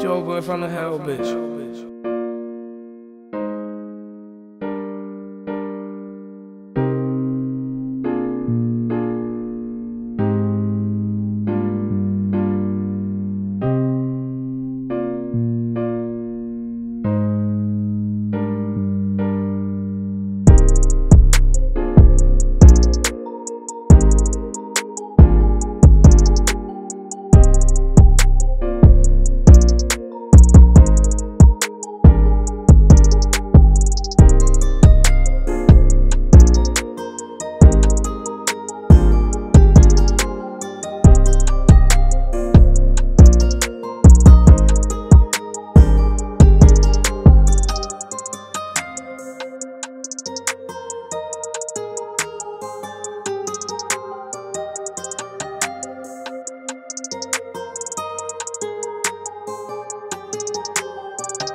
Joe boy from the hell, bitch.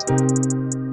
podcast.